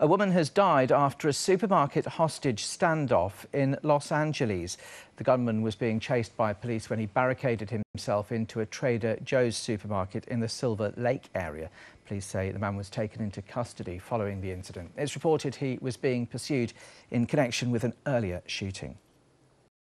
A woman has died after a supermarket hostage standoff in Los Angeles. The gunman was being chased by police when he barricaded himself into a Trader Joe's supermarket in the Silver Lake area. Police say the man was taken into custody following the incident. It's reported he was being pursued in connection with an earlier shooting.